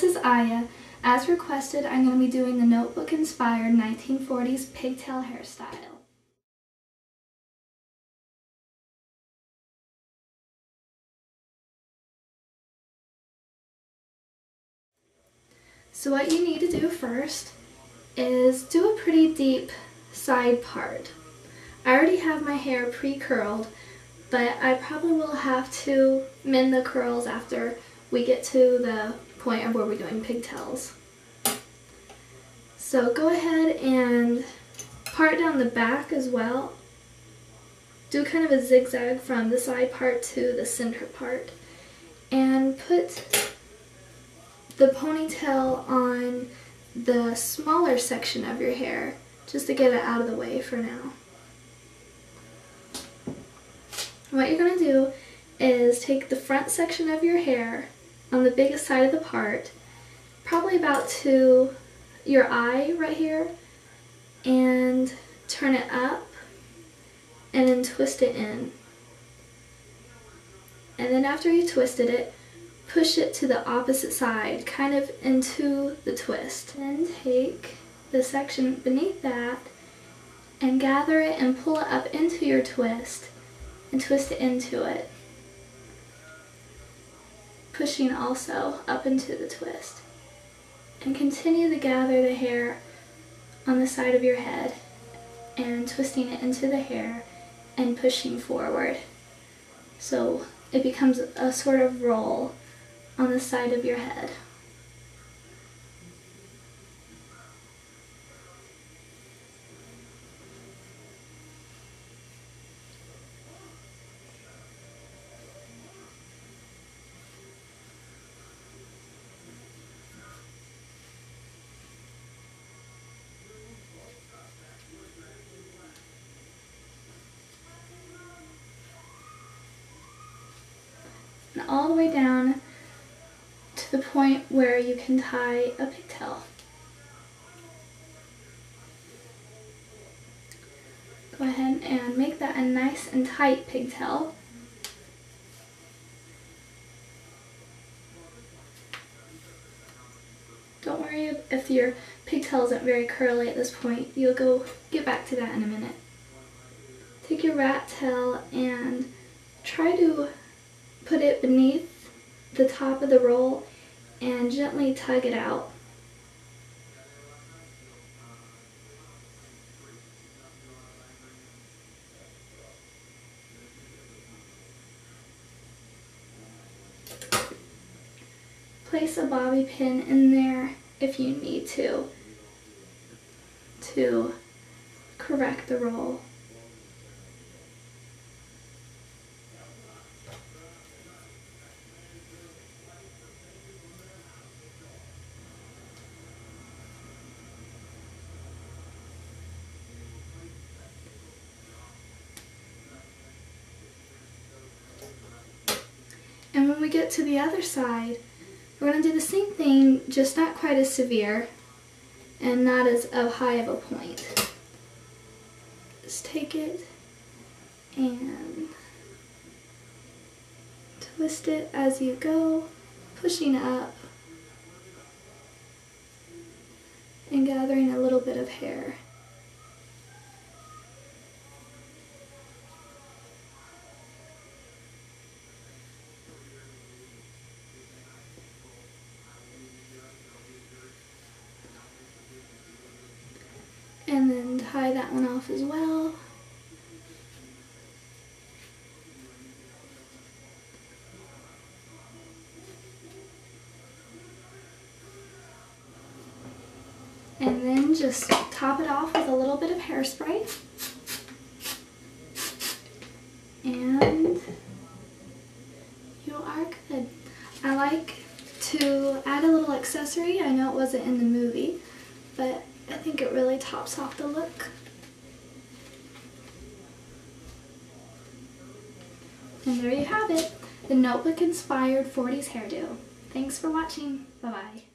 this is Aya. As requested, I'm going to be doing the notebook-inspired 1940s pigtail hairstyle. So what you need to do first is do a pretty deep side part. I already have my hair pre-curled, but I probably will have to mend the curls after we get to the point of where we're doing pigtails. So go ahead and part down the back as well. Do kind of a zigzag from the side part to the center part. And put the ponytail on the smaller section of your hair just to get it out of the way for now. What you're going to do is take the front section of your hair on the biggest side of the part, probably about to your eye right here, and turn it up and then twist it in. And then after you twisted it, push it to the opposite side, kind of into the twist. Then take the section beneath that and gather it and pull it up into your twist and twist it into it. Pushing also up into the twist. And continue to gather the hair on the side of your head and twisting it into the hair and pushing forward. So it becomes a sort of roll on the side of your head. And all the way down to the point where you can tie a pigtail. Go ahead and make that a nice and tight pigtail. Don't worry if your pigtail isn't very curly at this point. You'll go get back to that in a minute. Take your rat tail and try to put it beneath the top of the roll and gently tug it out. Place a bobby pin in there if you need to, to correct the roll. Get to the other side, we're going to do the same thing, just not quite as severe and not as high of a point. Just take it and twist it as you go, pushing up and gathering a little bit of hair. And then tie that one off as well. And then just top it off with a little bit of hairspray. And you are good. I like to add a little accessory. I know it wasn't in the movie, but I think it really tops off the look. And there you have it, the notebook inspired 40s hairdo. Thanks for watching. Bye-bye.